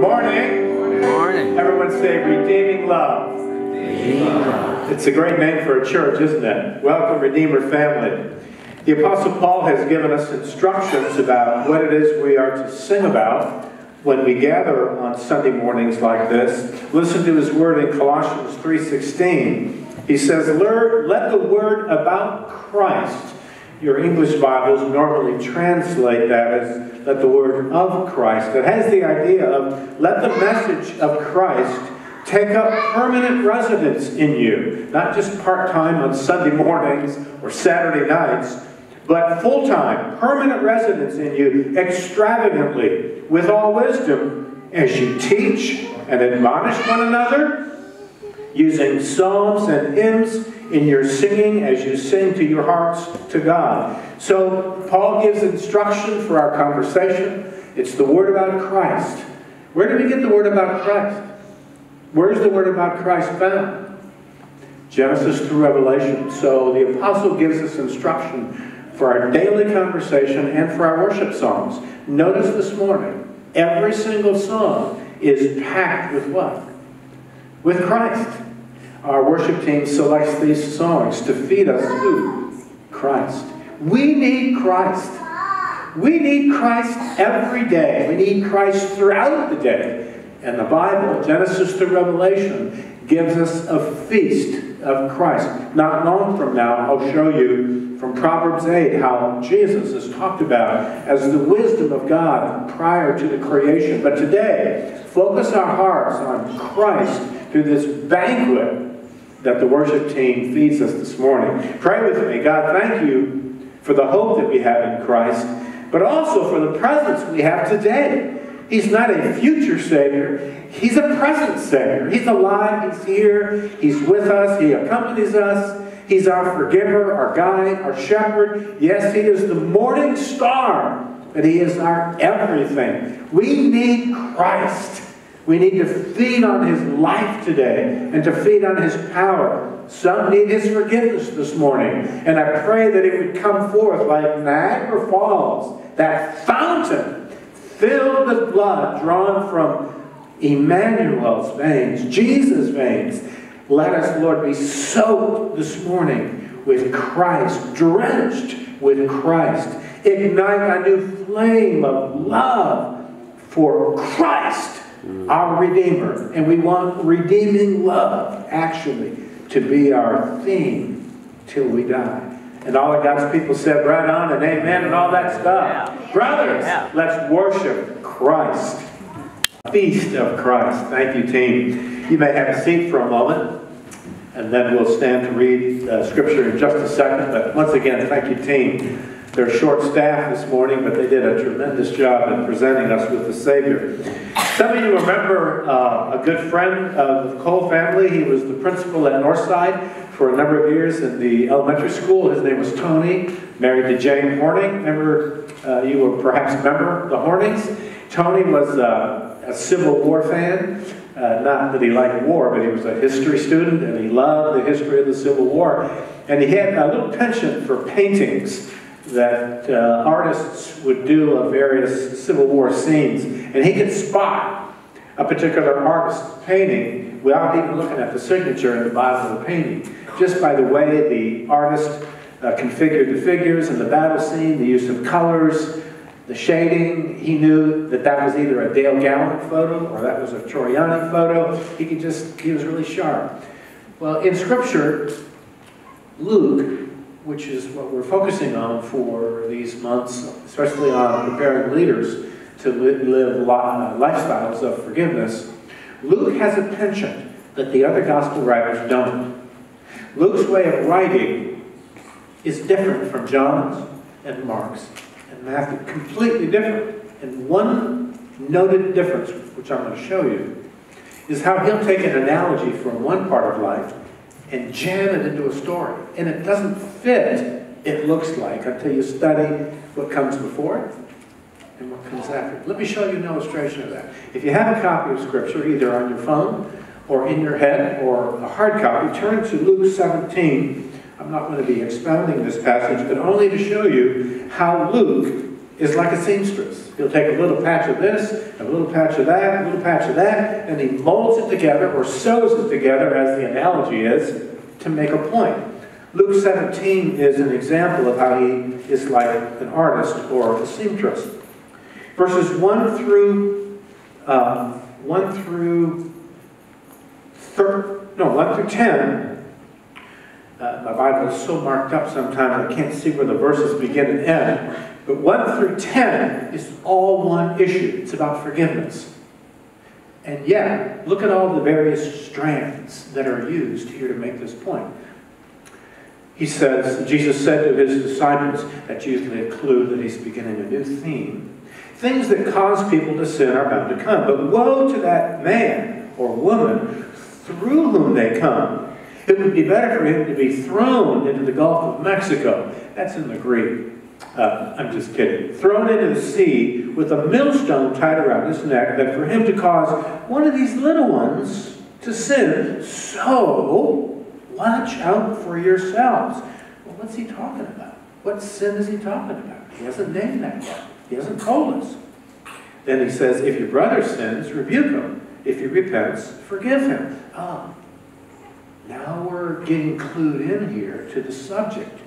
Morning. Morning. Everyone say redeeming love. It's a great name for a church, isn't it? Welcome, Redeemer family. The Apostle Paul has given us instructions about what it is we are to sing about when we gather on Sunday mornings like this. Listen to his word in Colossians 3.16. He says, Let the word about Christ your English Bibles normally translate that as let the word of Christ. It has the idea of let the message of Christ take up permanent residence in you, not just part time on Sunday mornings or Saturday nights, but full time, permanent residence in you extravagantly with all wisdom as you teach and admonish one another using psalms and hymns in your singing as you sing to your hearts to God. So, Paul gives instruction for our conversation. It's the word about Christ. Where do we get the word about Christ? Where's the word about Christ found? Genesis through Revelation. So, the apostle gives us instruction for our daily conversation and for our worship songs. Notice this morning, every single song is packed with what? With Christ. Our worship team selects these songs to feed us to Christ. We need Christ. We need Christ every day. We need Christ throughout the day. And the Bible, Genesis to Revelation, gives us a feast of Christ. Not long from now, I'll show you from Proverbs 8 how Jesus is talked about as the wisdom of God prior to the creation. But today, focus our hearts on Christ through this banquet that the worship team feeds us this morning. Pray with me. God, thank you for the hope that we have in Christ, but also for the presence we have today. He's not a future Savior. He's a present Savior. He's alive. He's here. He's with us. He accompanies us. He's our forgiver, our guide, our shepherd. Yes, He is the morning star, but He is our everything. We need Christ. We need to feed on his life today and to feed on his power. Some need his forgiveness this morning. And I pray that it would come forth like Niagara Falls, that fountain filled with blood drawn from Emmanuel's veins, Jesus' veins. Let us, Lord, be soaked this morning with Christ, drenched with Christ. Ignite a new flame of love for Christ our Redeemer. And we want redeeming love, actually, to be our theme till we die. And all of God's people said, right on and amen and all that stuff. Yeah. Brothers, yeah. let's worship Christ. Feast of Christ. Thank you, team. You may have a seat for a moment, and then we'll stand to read uh, Scripture in just a second. But once again, thank you, team. They're short staff this morning, but they did a tremendous job in presenting us with the Savior. Some of you remember uh, a good friend of the Cole family. He was the principal at Northside for a number of years in the elementary school. His name was Tony, married to Jane Horning. Remember, uh, you will perhaps remember the Hornings. Tony was uh, a Civil War fan. Uh, not that he liked war, but he was a history student and he loved the history of the Civil War. And he had a little penchant for paintings that uh, artists would do of various Civil War scenes. And he could spot a particular artist's painting without even looking at the signature in the bottom of the painting, just by the way the artist uh, configured the figures and the battle scene, the use of colors, the shading. He knew that that was either a Dale Gallon photo or that was a Troiani photo. He could just, he was really sharp. Well, in Scripture, Luke which is what we're focusing on for these months, especially on preparing leaders to live lifestyles of forgiveness, Luke has a penchant that the other gospel writers don't. Luke's way of writing is different from John's and Mark's and Matthew, completely different. And one noted difference, which I'm going to show you, is how he'll take an analogy from one part of life and jam it into a story. And it doesn't fit, it looks like, until you study what comes before it and what comes after it. Let me show you an illustration of that. If you have a copy of Scripture, either on your phone or in your head or a hard copy, turn to Luke 17. I'm not going to be expounding this passage, but only to show you how Luke is like a seamstress. He'll take a little patch of this, a little patch of that, a little patch of that, and he molds it together or sews it together, as the analogy is, to make a point. Luke 17 is an example of how he is like an artist or a seamstress. Verses 1 through uh, 1 through thir- no 1 through 10 uh, my Bible is so marked up sometimes I can't see where the verses begin and end. But 1 through 10 is all one issue. It's about forgiveness. And yet, look at all the various strands that are used here to make this point. He says, Jesus said to his disciples, that's usually a clue that he's beginning a new theme. Things that cause people to sin are bound to come. But woe to that man or woman through whom they come. It would be better for him to be thrown into the Gulf of Mexico. That's in the Greek. Uh, I'm just kidding. Thrown into the sea with a millstone tied around his neck that for him to cause one of these little ones to sin. So, watch out for yourselves. Well, what's he talking about? What sin is he talking about? He hasn't named that yet. He hasn't told us. Then he says, if your brother sins, rebuke him. If he repents, forgive him. Ah, now we're getting clued in here to the subject.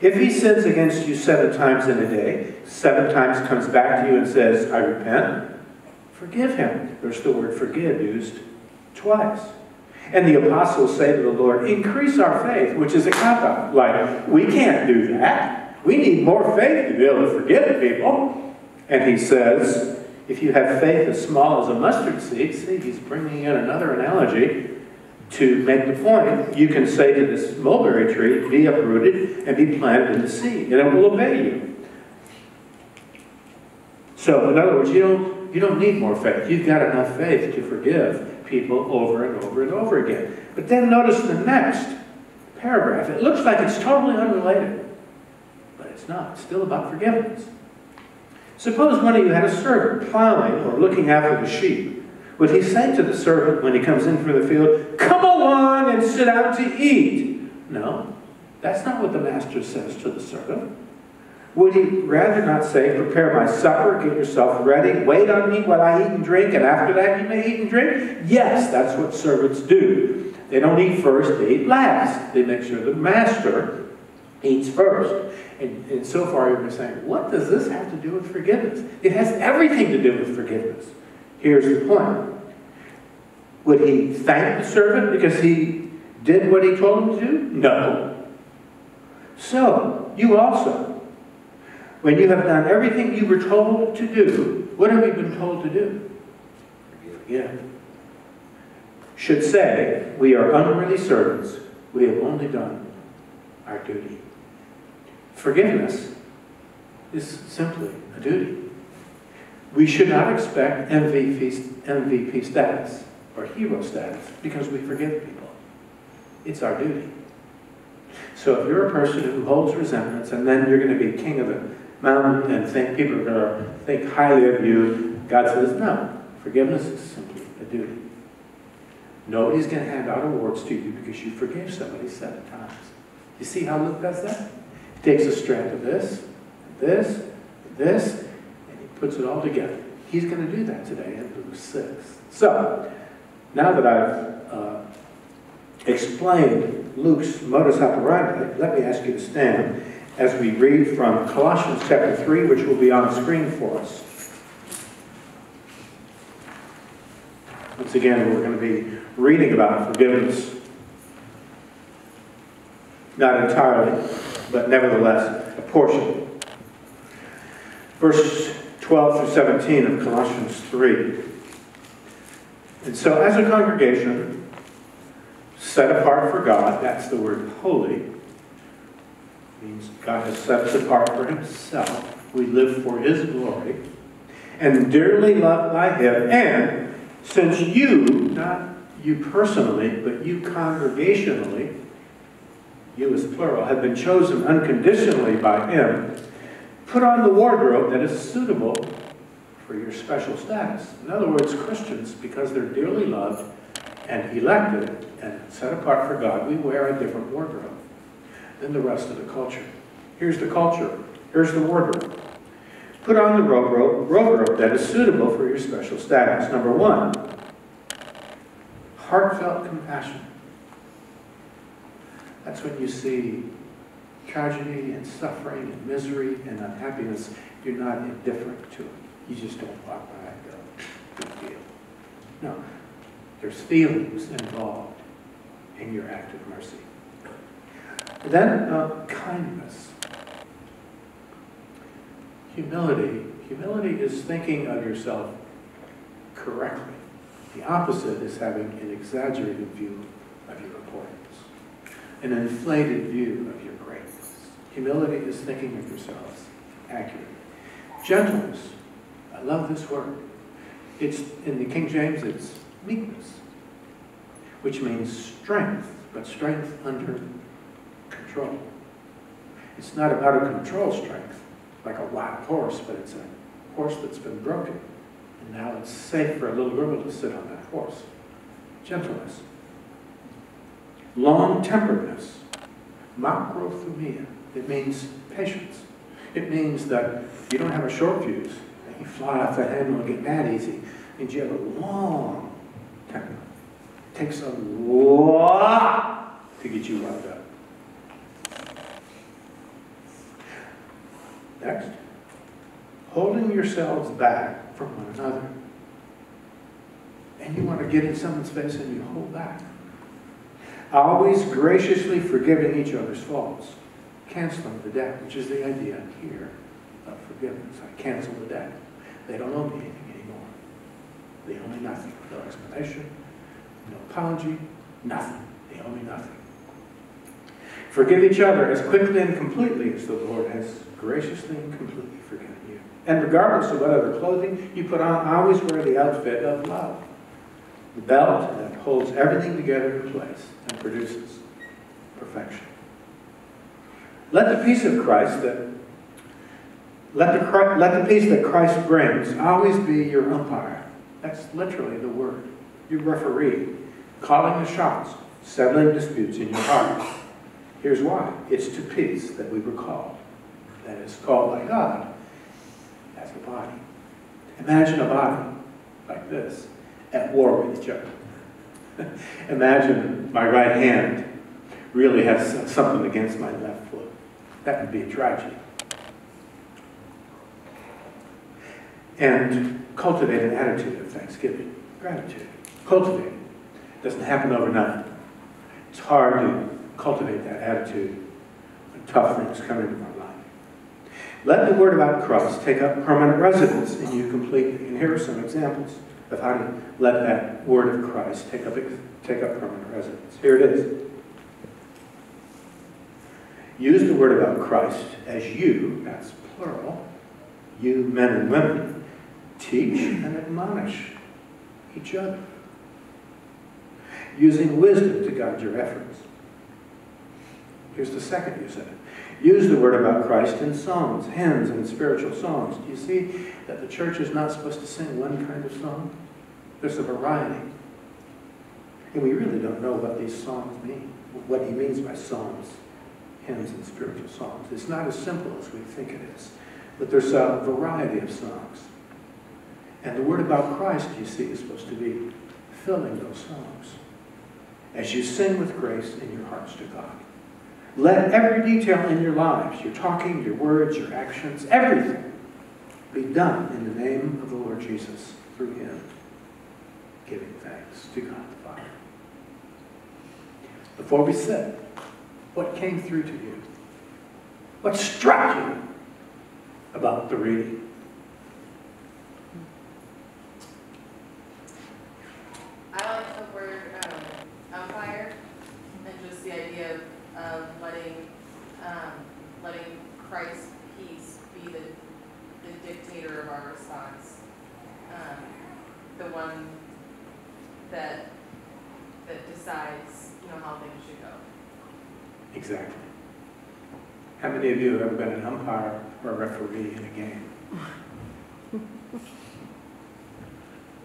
If he sins against you seven times in a day, seven times comes back to you and says, I repent, forgive him. There's the word forgive used twice. And the apostles say to the Lord, increase our faith, which is a cop-out. Like, we can't do that. We need more faith to be able to forgive people. And he says, if you have faith as small as a mustard seed, see, he's bringing in another analogy to make the point, you can say to this mulberry tree, be uprooted and be planted in the sea, and it will obey you. So, in other words, you don't, you don't need more faith. You've got enough faith to forgive people over and over and over again. But then notice the next paragraph. It looks like it's totally unrelated, but it's not. It's still about forgiveness. Suppose one of you had a servant plowing or looking after the sheep. Would he say to the servant when he comes in from the field, Come along and sit down to eat? No, that's not what the master says to the servant. Would he rather not say, Prepare my supper, get yourself ready, wait on me while I eat and drink, and after that you may eat and drink? Yes, that's what servants do. They don't eat first, they eat last. They make sure the master eats first. And, and so far you've been saying, what does this have to do with forgiveness? It has everything to do with forgiveness. Here's the point. Would he thank the servant because he did what he told him to do? No. So, you also, when you have done everything you were told to do, what have you been told to do? Should say, we are unworthy servants. We have only done our duty. Forgiveness is simply a duty. We should not expect MVP, MVP status or hero status because we forgive people. It's our duty. So if you're a person who holds resentments and then you're going to be king of the mountain and think people are going to think highly of you, God says, no. Forgiveness is simply a duty. Nobody's going to hand out awards to you because you forgave somebody seven times. You see how Luke does that? He takes a strand of this, this, this, puts it all together. He's going to do that today in Luke 6. So, now that I've uh, explained Luke's modus operandi, let me ask you to stand as we read from Colossians chapter 3, which will be on the screen for us. Once again, we're going to be reading about forgiveness. Not entirely, but nevertheless, a portion. Verse 12 through 17 of Colossians 3. And so as a congregation, set apart for God, that's the word holy, means God has set us apart for himself. We live for his glory. And dearly loved by him. And since you, not you personally, but you congregationally, you as plural, have been chosen unconditionally by him, Put on the wardrobe that is suitable for your special status. In other words, Christians, because they're dearly loved and elected and set apart for God, we wear a different wardrobe than the rest of the culture. Here's the culture. Here's the wardrobe. Put on the robe that is suitable for your special status. Number one, heartfelt compassion. That's when you see tragedy and suffering and misery and unhappiness. You're not indifferent to it. You just don't walk by and go, big deal. No, there's feelings involved in your act of mercy. Then uh, kindness. Humility. Humility is thinking of yourself correctly. The opposite is having an exaggerated view of your importance, an inflated view of your. Humility is thinking of yourselves accurately. Gentleness. I love this word. It's in the King James, it's meekness, which means strength, but strength under control. It's not about a control strength, like a wild horse, but it's a horse that's been broken. And now it's safe for a little girl to sit on that horse. Gentleness. Long-temperedness. Macrothumia. It means patience. It means that you don't have a short fuse. You fly off the handle and get mad easy. And you have a long temper. It takes a lot to get you wound up. Next. Holding yourselves back from one another. And you want to get in someone's face and you hold back. Always graciously forgiving each other's faults. Canceling the debt, which is the idea here of forgiveness. I cancel the debt. They don't owe me anything anymore. They owe me nothing. No explanation, no apology, nothing. They owe me nothing. Forgive each other as quickly and completely as the Lord has graciously and completely forgiven you. And regardless of what other clothing you put on, always wear the outfit of love. The belt that holds everything together in place and produces perfection. Let the peace of Christ that let the, let the peace that Christ brings always be your umpire. That's literally the word. Your referee, calling the shots, settling disputes in your heart. Here's why. It's to peace that we were called. That is called by God as a body. Imagine a body like this at war with each other. Imagine my right hand really has something against my left. That would be a tragedy. And cultivate an attitude of thanksgiving, gratitude. Cultivate it. doesn't happen overnight. It's hard to cultivate that attitude when tough things come into our life. Let the word about Christ take up permanent residence in you completely. And here are some examples of how to let that word of Christ take up, take up permanent residence. Here it is. Use the word about Christ as you, that's plural, you men and women, teach and admonish each other, using wisdom to guide your efforts. Here's the second use of it. Use the word about Christ in songs, hymns, and spiritual songs. Do you see that the church is not supposed to sing one kind of song? There's a variety. And we really don't know what these songs mean, what he means by songs, hymns, and spiritual songs. It's not as simple as we think it is. But there's a variety of songs. And the word about Christ, you see, is supposed to be filling those songs as you sing with grace in your hearts to God. Let every detail in your lives, your talking, your words, your actions, everything, be done in the name of the Lord Jesus through him, giving thanks to God the Father. Before we sit, what came through to you? What struck you about the reading? I like the word um, umpire and just the idea of, of letting um, letting Christ's peace be the, the dictator of our response, um, the one that that decides you know how things should go. Exactly. How many of you have ever been an umpire or a referee in a game?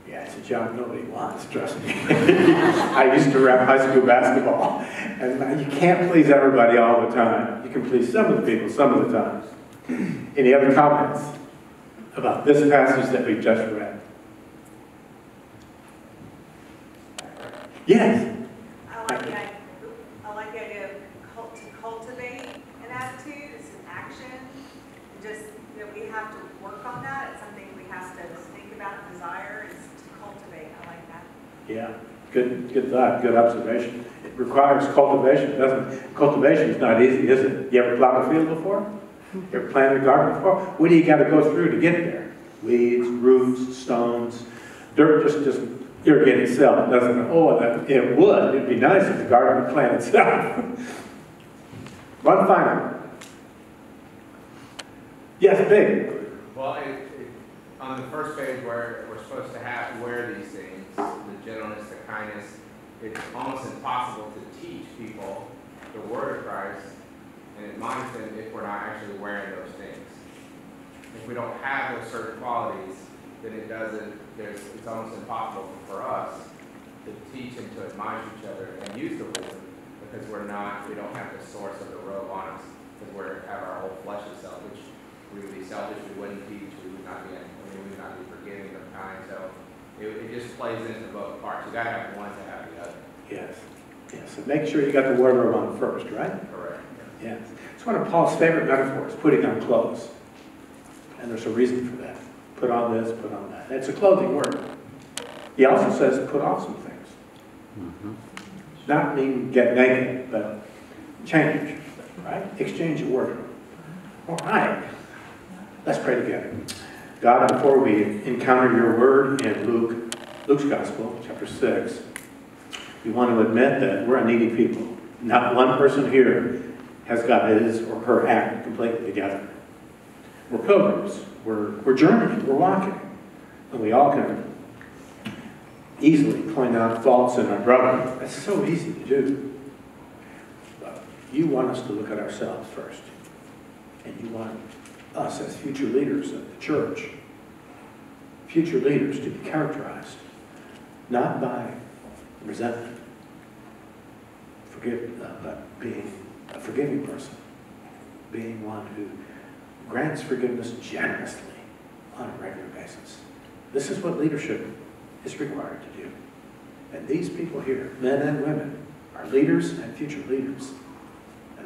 Yeah, it's a job nobody wants, trust me. I used to rep high school basketball, and you can't please everybody all the time. You can please some of the people some of the times. Any other comments? about this passage that we've just read? Yes. I like the, idea- I like the idea of cult, to cultivate an attitude, it's an action. And Just, know, we have to work on that, it's something we have to think about, and desire, is to cultivate, I like that. Yeah, good, good thought, good observation. It requires cultivation, doesn't it? Cultivation is not easy, is it? You ever plowed a field before? You ever planted a garden before? What do you got to go through to get there? Weeds, roots, stones, dirt just, just irrigate itself, doesn't it? Oh, that, it would, it'd be nice if the garden would plant itself. One final. Yes, big. Well, it, it, on the first page where we're supposed to have to wear these things, the gentleness, the kindness, it's almost impossible to teach people the word of Christ and admonish them if we're not actually wearing those things. If we don't have those certain qualities, then it doesn't, it's almost impossible for us to teach and to admonish each other and use the word because we're not, we don't have the source of the robe on us because we're, have our whole flesh itself, which we selfish, we wouldn't teach, we would not be, I mean, we would not be forgiving of kind, so it, it just plays into both parts. You gotta have one to have the other, Yes, yes. So make sure you got the wardrobe on first, right? correct? Yes. It's one of Paul's favorite metaphors, putting on clothes. And there's a reason for that. Put on this, put on that. It's a clothing word. He also says, to put off some things. Mm-hmm. Not mean get naked, but change, right? Exchange your wardrobe. All right. Let's pray together. God, before we encounter your word in Luke, Luke's Gospel, chapter 6, we want to admit that we're a needy people. Not one person here has got his or her act completely together. We're pilgrims. We're, we're journeying. We're walking. And we all can easily point out faults in our brother. That's so easy to do. But you want us to look at ourselves first. And you want us as future leaders of the church, future leaders to be characterized not by resentment, forgive, uh, but being a forgiving person, being one who grants forgiveness generously on a regular basis. This is what leadership is required to do. And these people here, men and women, are leaders and future leaders.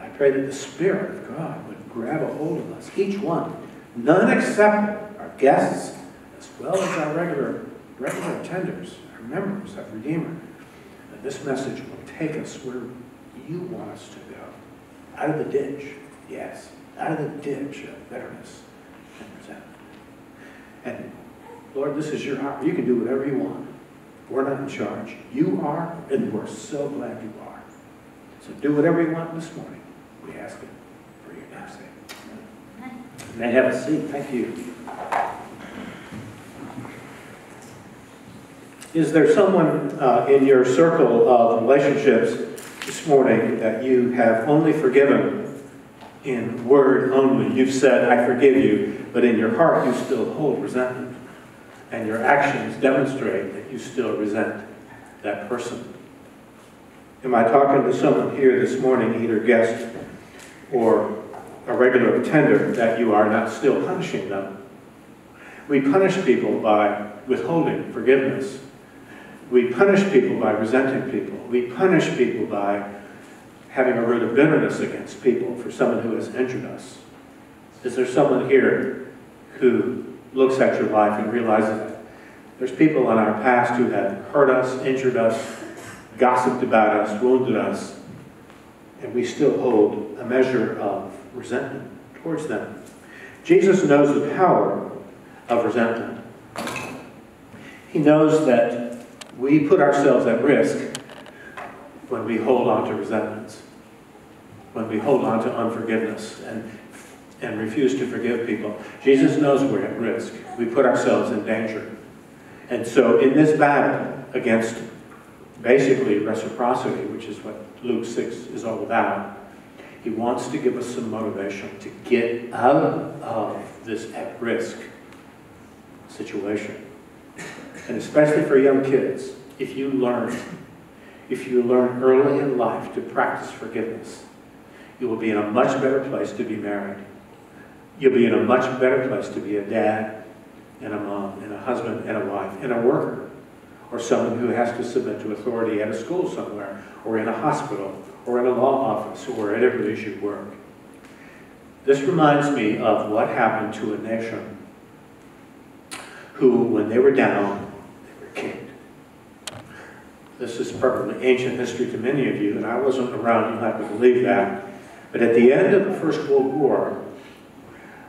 I pray that the Spirit of God would grab a hold of us, each one, none except our guests, as well as our regular, regular attenders, our members of Redeemer. That this message will take us where you want us to go. Out of the ditch, yes, out of the ditch of bitterness and resentment. And Lord, this is your hour. You can do whatever you want. We're not in charge. You are, and we're so glad you are. So do whatever you want this morning. We ask it for your name's sake. You May have a seat. Thank you. Is there someone uh, in your circle of relationships this morning that you have only forgiven in word only? You've said, I forgive you, but in your heart you still hold resentment. And your actions demonstrate that you still resent that person. Am I talking to someone here this morning, either guest or a regular attender, that you are not still punishing them? We punish people by withholding forgiveness. We punish people by resenting people. We punish people by having a root of bitterness against people for someone who has injured us. Is there someone here who looks at your life and realizes that there's people in our past who have hurt us, injured us, gossiped about us, wounded us, and we still hold a measure of resentment towards them? Jesus knows the power of resentment. He knows that we put ourselves at risk when we hold on to resentments, when we hold on to unforgiveness and, and refuse to forgive people. Jesus knows we're at risk. We put ourselves in danger. And so in this battle against basically reciprocity, which is what Luke 6 is all about, he wants to give us some motivation to get out of this at-risk situation. And especially for young kids, if you learn, if you learn early in life to practice forgiveness, you will be in a much better place to be married. You'll be in a much better place to be a dad and a mom and a husband and a wife and a worker or someone who has to submit to authority at a school somewhere or in a hospital or in a law office or it is you work. This reminds me of what happened to a nation who, when they were down, they were kicked. This is probably ancient history to many of you, and I wasn't around, you'll have to believe that. But at the end of the First World War,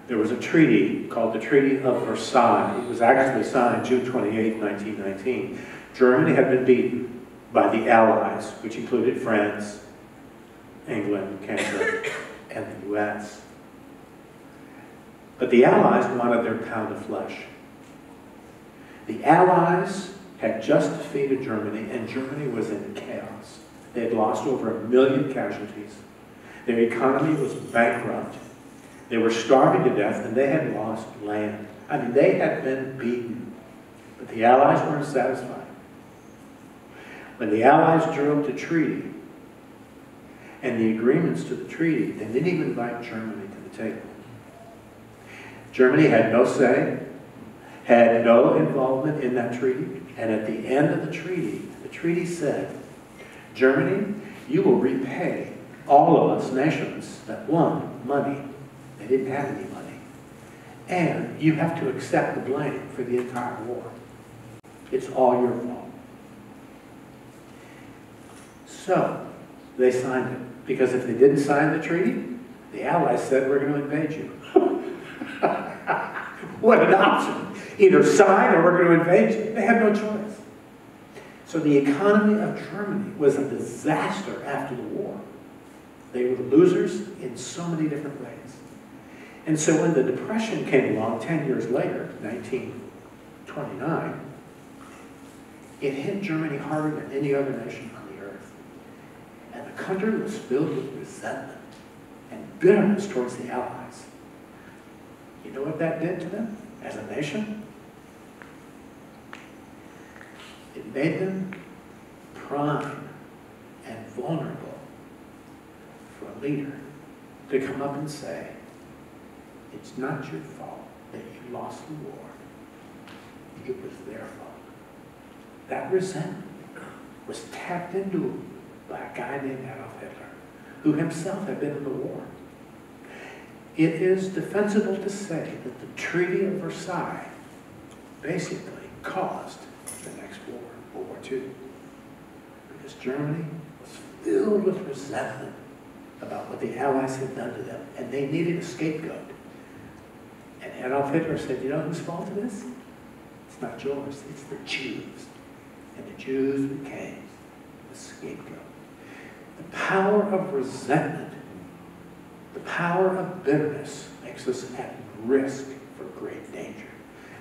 there was a treaty called the Treaty of Versailles. It was actually signed June 28, 1919. Germany had been beaten by the Allies, which included France, England, Canada, and the U.S. But the Allies wanted their pound of flesh. The Allies had just defeated Germany, and Germany was in chaos. They had lost over a million casualties. Their economy was bankrupt. They were starving to death, and they had lost land. I mean, they had been beaten. But the Allies weren't satisfied. When the Allies drew up the treaty and the agreements to the treaty, they didn't even invite Germany to the table. Germany had no say, had no involvement in that treaty, and at the end of the treaty, the treaty said, Germany, you will repay all of us nations that won money. They didn't have any money. And you have to accept the blame for the entire war. It's all your fault. So, they signed it. Because if they didn't sign the treaty, the Allies said, we're going to invade you. what an option. Either sign or we're going to invade you. They had no choice. So the economy of Germany was a disaster after the war. They were losers in so many different ways. And so when the Depression came along 10 years later, 1929, it hit Germany harder than any other nation on the earth. And the country was filled with resentment and bitterness towards the Allies. You know what that did to them as a nation? It made them prime and vulnerable for a leader to come up and say, it's not your fault that you lost the war. It was their fault. That resentment was tapped into by a guy named Adolf Hitler, who himself had been in the war. It is defensible to say that the Treaty of Versailles basically caused the next war, World War II. Because Germany was filled with resentment about what the Allies had done to them, and they needed a scapegoat. Adolf Hitler said, you know whose fault it is? It's not yours, it's the Jews. And the Jews became the scapegoat. The power of resentment, the power of bitterness makes us at risk for great danger.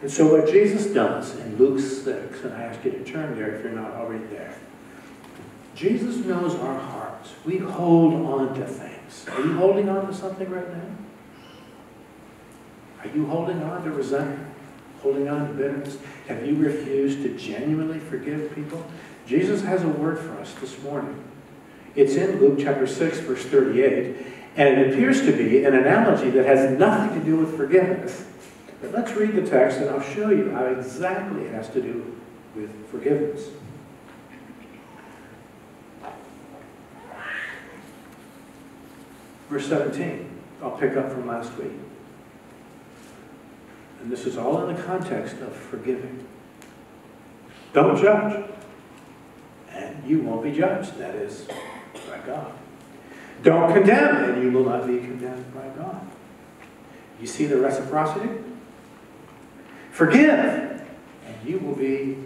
And so what Jesus does in Luke 6, and I ask you to turn there if you're not already there, Jesus knows our hearts. We hold on to things. Are you holding on to something right now? Are you holding on to resentment? Holding on to bitterness? Have you refused to genuinely forgive people? Jesus has a word for us this morning. It's in Luke chapter 6, verse 38, and it appears to be an analogy that has nothing to do with forgiveness. But let's read the text and I'll show you how exactly it has to do with forgiveness. Verse 17, I'll pick up from last week. And this is all in the context of forgiving. Don't judge. And you won't be judged, that is, by God. Don't condemn, and you will not be condemned by God. You see the reciprocity? Forgive, and you will be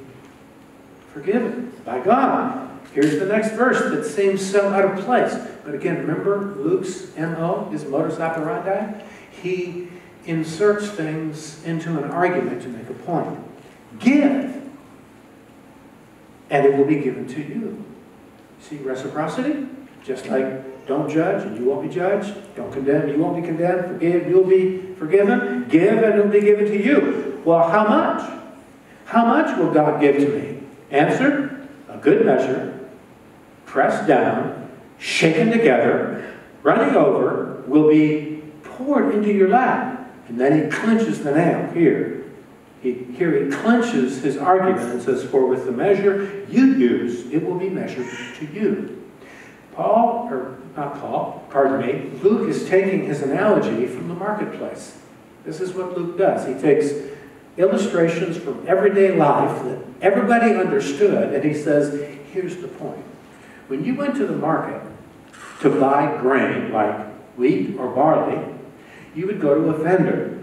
forgiven by God. Here's the next verse that seems so out of place. But again, remember Luke's MO, his modus operandi? He inserts things into an argument to make a point. Give, and it will be given to you. See reciprocity? Just like don't judge and you won't be judged. Don't condemn, you won't be condemned. Forgive, you'll be forgiven. Give and it will be given to you. Well, how much? How much will God give to me? Answer, a good measure, pressed down, shaken together, running over, will be poured into your lap. And then he clinches the nail here. He, here he clenches his argument and says, For with the measure you use, it will be measured to you. Paul, or not Paul, pardon me, Luke is taking his analogy from the marketplace. This is what Luke does. He takes illustrations from everyday life that everybody understood, and he says, here's the point. When you went to the market to buy grain like wheat or barley, you would go to a vendor.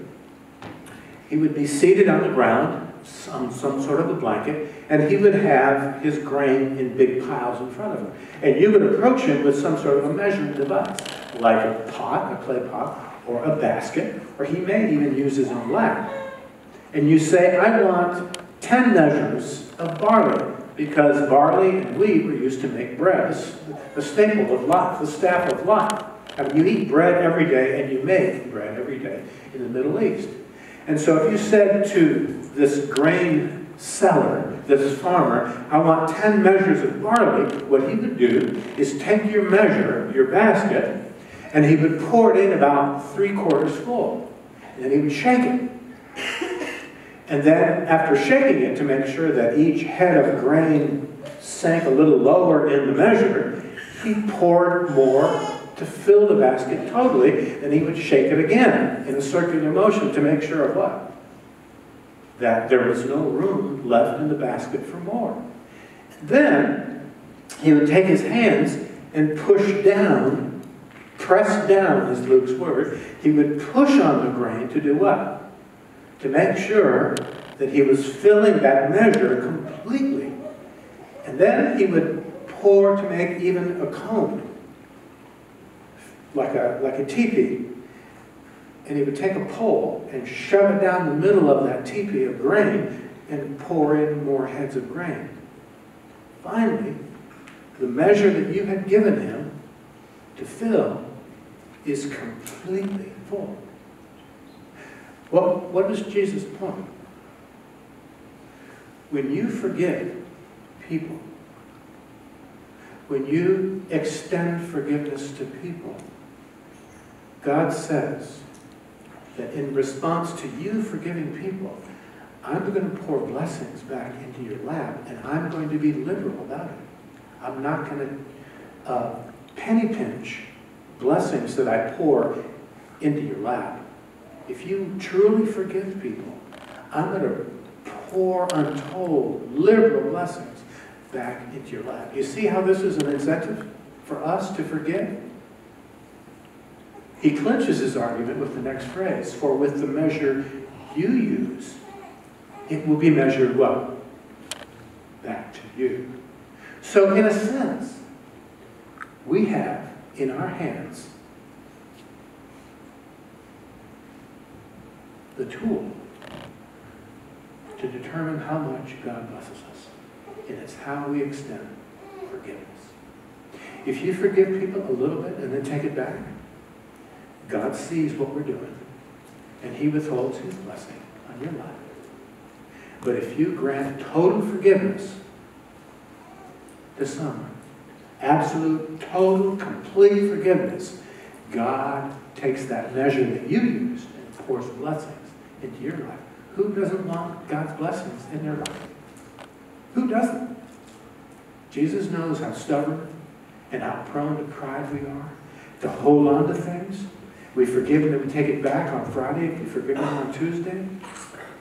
He would be seated on the ground on some sort of a blanket, and he would have his grain in big piles in front of him. And you would approach him with some sort of a measuring device, like a pot, a clay pot, or a basket, or he may even use his own lap. And you say, I want 10 measures of barley, because barley and wheat were used to make bread, the staple of life, the staff of life. I mean, you eat bread every day, and you make bread every day in the Middle East. And so if you said to this grain seller, this farmer, I want 10 measures of barley, what he would do is take your measure, your basket, and he would pour it in about three quarters full. And then he would shake it. And then after shaking it to make sure that each head of grain sank a little lower in the measure, he poured more to fill the basket totally, then he would shake it again in a circular motion to make sure of what? That there was no room left in the basket for more. Then he would take his hands and push down, press down is Luke's word, he would push on the grain to do what? To make sure that he was filling that measure completely. And then he would pour to make even a cone like a, like a teepee. And he would take a pole and shove it down the middle of that teepee of grain and pour in more heads of grain. Finally, the measure that you had given him to fill is completely full. Well, what is Jesus' point? When you forgive people, when you extend forgiveness to people, God says that in response to you forgiving people, I'm going to pour blessings back into your lap, and I'm going to be liberal about it. I'm not going to uh, penny pinch blessings that I pour into your lap. If you truly forgive people, I'm going to pour untold liberal blessings back into your lap. You see how this is an incentive for us to forgive? He clinches his argument with the next phrase, for with the measure you use, it will be measured what? Back to you. So in a sense, we have in our hands the tool to determine how much God blesses us. And it's how we extend forgiveness. If you forgive people a little bit and then take it back, God sees what we're doing, and he withholds his blessing on your life. But if you grant total forgiveness to someone, absolute, total, complete forgiveness, God takes that measure that you used and pours blessings into your life. Who doesn't want God's blessings in their life? Who doesn't? Jesus knows how stubborn and how prone to pride we are, to hold on to things, we forgive them and we take it back on Friday. We forgive them on Tuesday.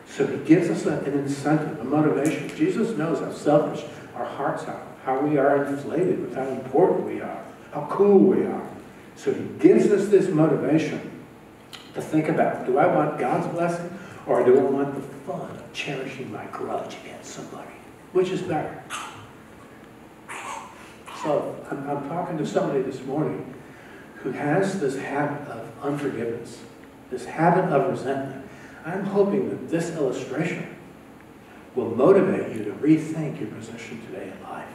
So he gives us an incentive, a motivation. Jesus knows how selfish our hearts are, how we are inflated with how important we are, how cool we are. So he gives us this motivation to think about, do I want God's blessing or do I want the fun of cherishing my grudge against somebody? Which is better? So I'm, I'm talking to somebody this morning who has this habit of unforgiveness, this habit of resentment, I'm hoping that this illustration will motivate you to rethink your position today in life.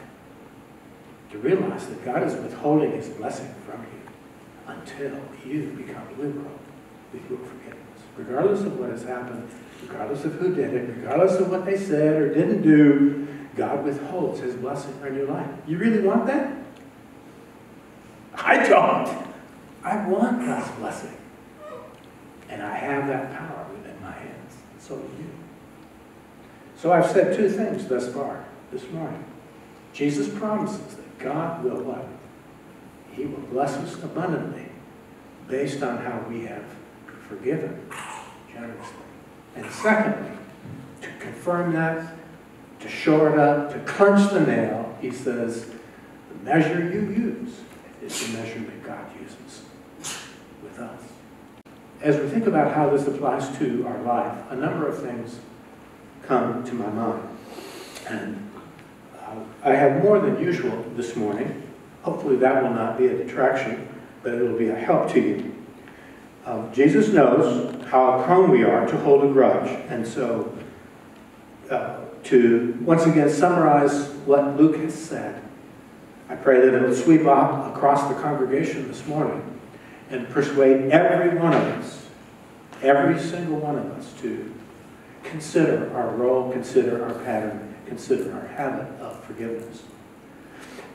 To realize that God is withholding his blessing from you until you become liberal with your forgiveness. Regardless of what has happened, regardless of who did it, regardless of what they said or didn't do, God withholds his blessing on your life. You really want that? I don't. I want God's blessing. And I have that power within my hands. So do you. So I've said two things thus far this morning. Jesus promises that God will what? He will bless us abundantly based on how we have forgiven generously. And secondly, to confirm that, to shore it up, to clench the nail, he says, the measure you use is the measure that God uses with us. As we think about how this applies to our life, a number of things come to my mind. And uh, I have more than usual this morning. Hopefully that will not be a detraction, but it will be a help to you. Um, Jesus knows how prone we are to hold a grudge, and so uh, to once again summarize what Luke has said, I pray that it will sweep up across the congregation this morning and persuade every one of us, every single one of us, to consider our role, consider our pattern, consider our habit of forgiveness.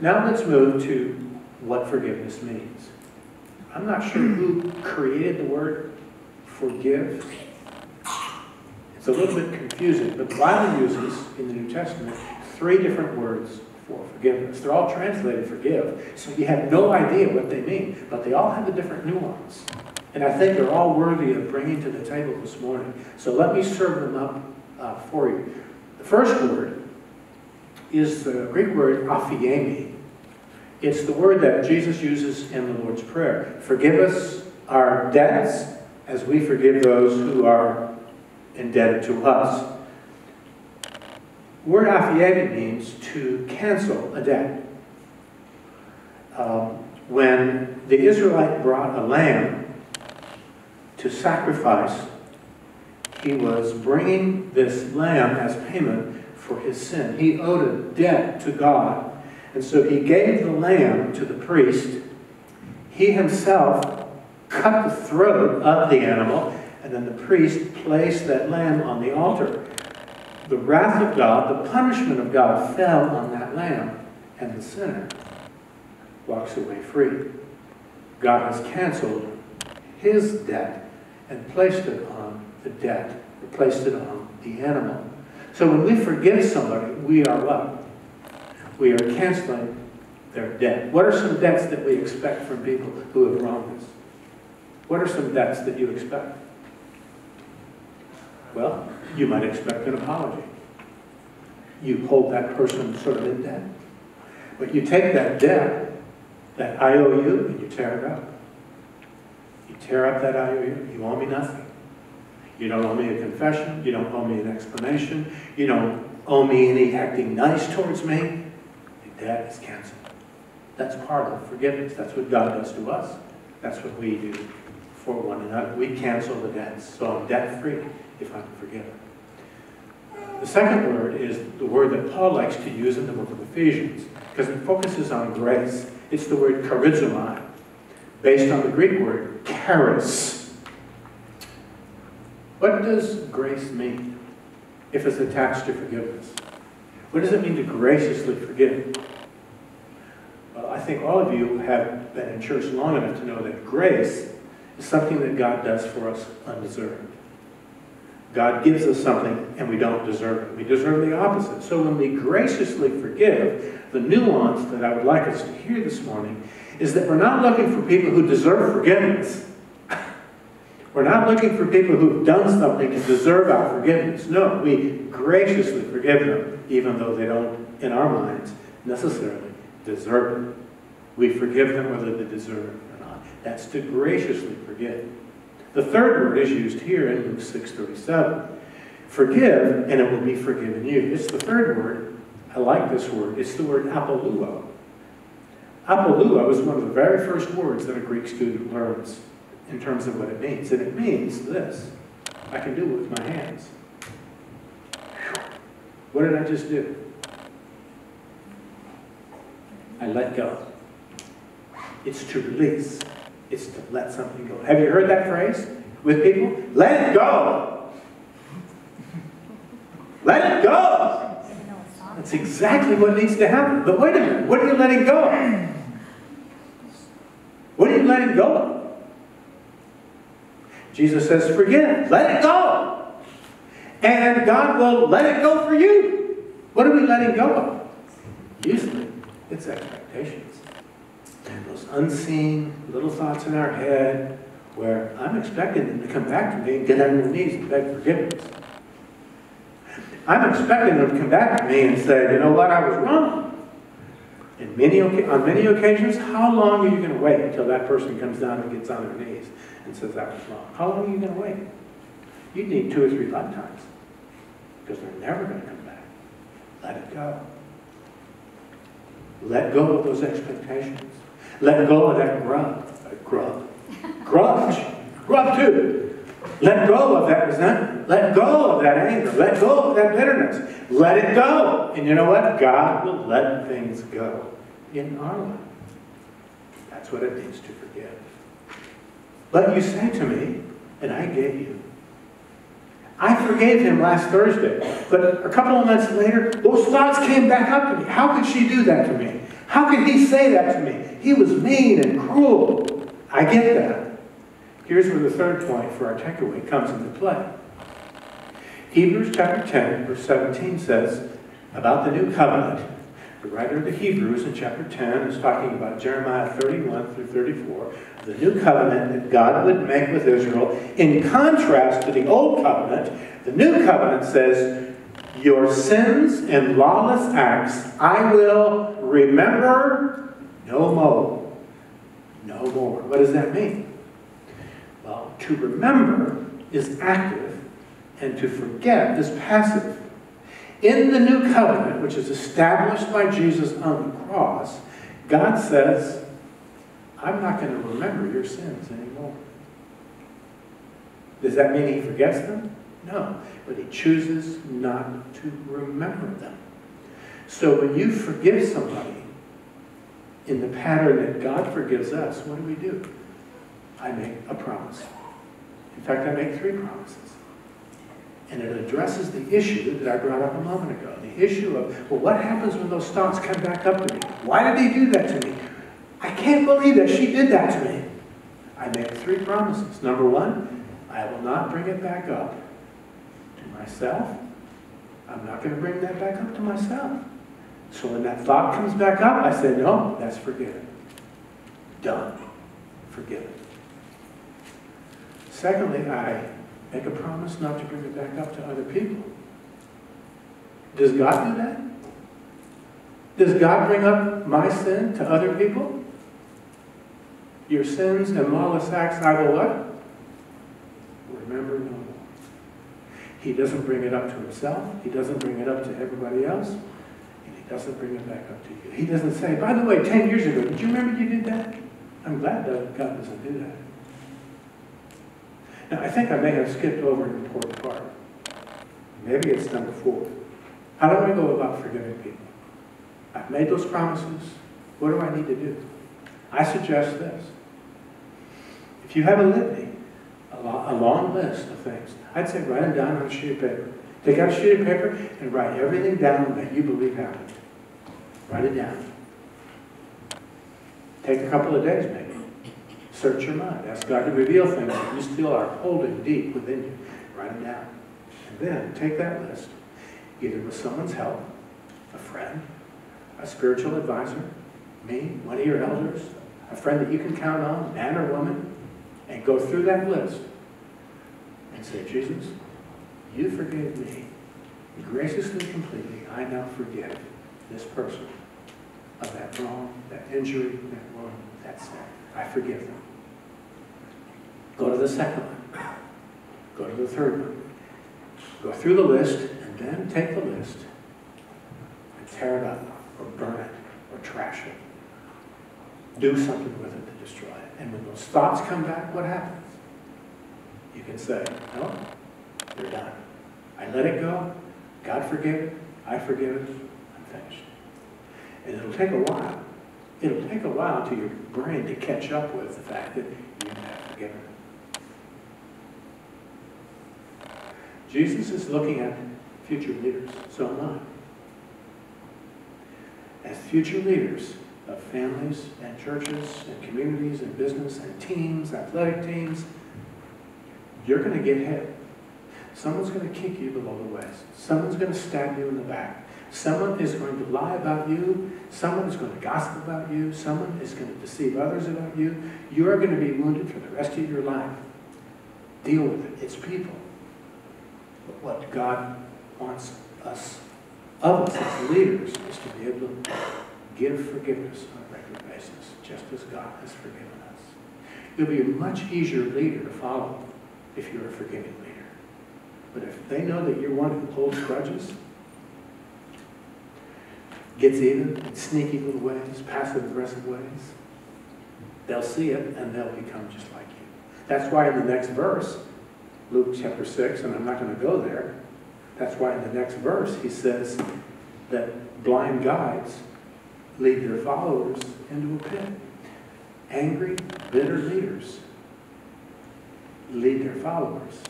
Now let's move to what forgiveness means. I'm not sure who created the word forgive. It's a little bit confusing, but the Bible uses in the New Testament three different words for forgiveness. They're all translated forgive, so you have no idea what they mean, but they all have a different nuance. And I think they're all worthy of bringing to the table this morning. So let me serve them up uh, for you. The first word is the Greek word aphiemi. It's the word that Jesus uses in the Lord's Prayer. Forgive us our debts as we forgive those who are indebted to us. Word aphiemi means to cancel a debt. Um, when the Israelite brought a lamb to sacrifice, he was bringing this lamb as payment for his sin. He owed a debt to God. And so he gave the lamb to the priest. He himself cut the throat of the animal, and then the priest placed that lamb on the altar. The wrath of God, the punishment of God, fell on that lamb, and the sinner walks away free. God has canceled his debt and placed it on the debt, placed it on the animal. So when we forgive somebody, we are what? We are canceling their debt. What are some debts that we expect from people who have wronged us? What are some debts that you expect? Well, you might expect an apology. You hold that person sort of in debt. But you take that debt, that I owe you, and you tear it up. You tear up that IOU, you You owe me nothing. You don't owe me a confession, you don't owe me an explanation, you don't owe me any acting nice towards me. The debt is canceled. That's part of forgiveness. That's what God does to us. That's what we do for one another. We cancel the debts. So I'm debt free if I'm forgiven. The second word is the word that Paul likes to use in the book of Ephesians because it focuses on grace. It's the word charizomai, based on the Greek word charis. What does grace mean if it's attached to forgiveness? What does it mean to graciously forgive? Well, I think all of you have been in church long enough to know that grace is something that God does for us undeserved. God gives us something and we don't deserve it. We deserve the opposite. So when we graciously forgive, the nuance that I would like us to hear this morning is that we're not looking for people who deserve forgiveness. We're not looking for people who've done something to deserve our forgiveness. No, we graciously forgive them, even though they don't, in our minds, necessarily deserve it. We forgive them whether they deserve it or not. That's to graciously forgive. The third word is used here in Luke 6.37. Forgive, and it will be forgiven you. It's the third word. I like this word. It's the word apoluo. Apoluo is one of the very first words that a Greek student learns in terms of what it means. And it means this. I can do it with my hands. What did I just do? I let go. It's to release. It's to let something go. Have you heard that phrase with people? Let it go. Let it go. That's exactly what needs to happen. But wait a minute. What are you letting go of? What are you letting go of? Jesus says, forgive. Let it go. And God will let it go for you. What are we letting go of? Usually, it's expectations. Those unseen little thoughts in our head where I'm expecting them to come back to me and get on their knees and beg forgiveness. I'm expecting them to come back to me and say, you know what, I was wrong. And many, on many occasions, how long are you going to wait until that person comes down and gets on their knees and says, I was wrong? How long are you going to wait? You need two or three lifetimes because they're never going to come back. Let it go. Let go of those expectations. Let go of that grub. Grub. Grudge. Grub too. Let go of that resentment. Let go of that anger. Let go of that bitterness. Let it go. And you know what? God will let things go in our life. That's what it means to forgive. But you say to me, and I get you. I forgave him last Thursday, but a couple of months later, those thoughts came back up to me. How could she do that to me? How could he say that to me? He was mean and cruel. I get that. Here's where the third point for our takeaway comes into play. Hebrews chapter 10, verse 17 says about the new covenant. The writer of the Hebrews in chapter 10 is talking about Jeremiah 31 through 34, the new covenant that God would make with Israel. In contrast to the old covenant, the new covenant says, Your sins and lawless acts I will remember no more. No more. What does that mean? Well, to remember is active, and to forget is passive. In the new covenant, which is established by Jesus on the cross, God says, I'm not going to remember your sins anymore. Does that mean he forgets them? No, but he chooses not to remember them. So when you forgive somebody in the pattern that God forgives us, what do we do? I make a promise. In fact, I make three promises. And it addresses the issue that I brought up a moment ago. The issue of, well, what happens when those thoughts come back up to me? Why did he do that to me? I can't believe that she did that to me. I make three promises. Number one, I will not bring it back up to myself. I'm not going to bring that back up to myself. So when that thought comes back up, I say, no, that's forgiven. Done. Forgiven. Secondly, I make a promise not to bring it back up to other people. Does God do that? Does God bring up my sin to other people? Your sins and lawless acts I will what? Remember no more. He doesn't bring it up to himself. He doesn't bring it up to everybody else. Doesn't bring it back up to you. He doesn't say, by the way, 10 years ago, did you remember you did that? I'm glad that God doesn't do that. Now, I think I may have skipped over an important part. Maybe it's number four. How do I go about forgiving people? I've made those promises. What do I need to do? I suggest this. If you have a litany, a long list of things, I'd say write them down on a sheet of paper. Take out a sheet of paper and write everything down that you believe happened. Write it down. Take a couple of days maybe. Search your mind. Ask God to reveal things that you still are holding deep within you. Write them down. And then take that list, either with someone's help, a friend, a spiritual advisor, me, one of your elders, a friend that you can count on, man or woman, and go through that list and say, Jesus, you forgave me. Graciously, completely, I now forgive this person of that wrong, that injury, that wrong, that sin. I forgive them. Go to the second one. Go to the third one. Go through the list and then take the list and tear it up or burn it or trash it. Do something with it to destroy it. And when those thoughts come back, what happens? You can say, no, you're done. I let it go. God forgive it. I forgive it. And it'll take a while. It'll take a while to your brain to catch up with the fact that you have forgiven. Jesus is looking at future leaders. So am I. As future leaders of families and churches and communities and business and teams, athletic teams, you're going to get hit. Someone's going to kick you below the waist. Someone's going to stab you in the back. Someone is going to lie about you. Someone is going to gossip about you. Someone is going to deceive others about you. You are going to be wounded for the rest of your life. Deal with it. It's people. But what God wants us, of us as leaders, is to be able to give forgiveness on a regular basis, just as God has forgiven us. You'll be a much easier leader to follow if you're a forgiving leader. But if they know that you're one who holds grudges, gets even in sneaky little ways, passive aggressive ways, they'll see it and they'll become just like you. That's why in the next verse, Luke chapter 6, and I'm not going to go there, that's why in the next verse he says that blind guides lead their followers into a pit. Angry, bitter leaders lead their followers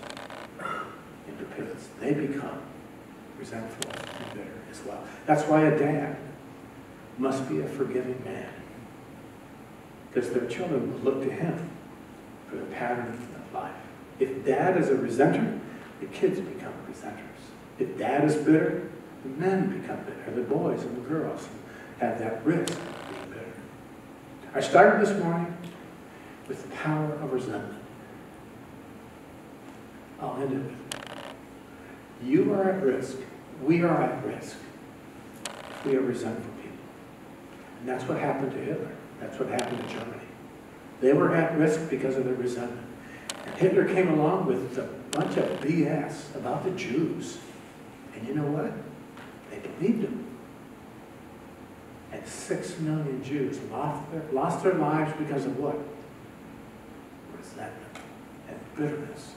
into pits. They become resentful and bitter as well. That's why a dad must be a forgiving man. Because their children will look to him for the pattern of life. If dad is a resenter, the kids become resenters. If dad is bitter, the men become bitter, the boys and the girls have that risk of being bitter. I started this morning with the power of resentment. I'll end it with you are at risk. We are at risk. We are resentful people. And that's what happened to Hitler. That's what happened to Germany. They were at risk because of their resentment. And Hitler came along with a bunch of BS about the Jews. And you know what? They believed him. And six million Jews lost their, lost their lives because of what? Resentment and bitterness.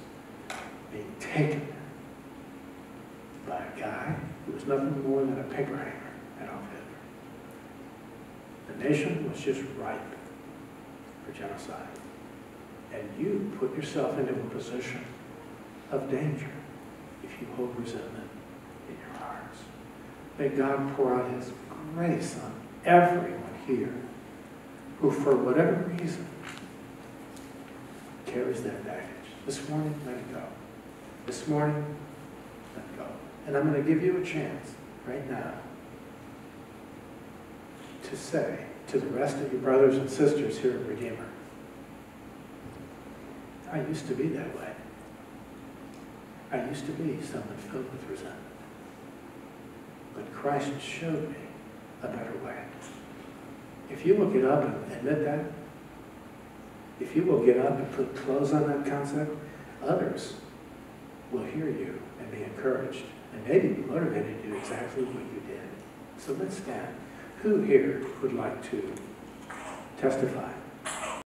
Being taken by a guy who was nothing more than a paper hanger Adolf Hitler. The nation was just ripe for genocide. And you put yourself into a position of danger if you hold resentment in your hearts. May God pour out his grace on everyone here who, for whatever reason, carries that baggage. This morning, let it go. This morning. And I'm going to give you a chance right now to say to the rest of your brothers and sisters here at Redeemer, I used to be that way. I used to be someone filled with resentment. But Christ showed me a better way. If you will get up and admit that, if you will get up and put clothes on that concept, others will hear you and be encouraged and maybe be motivated to do exactly what you did. So let's stand. Who here would like to testify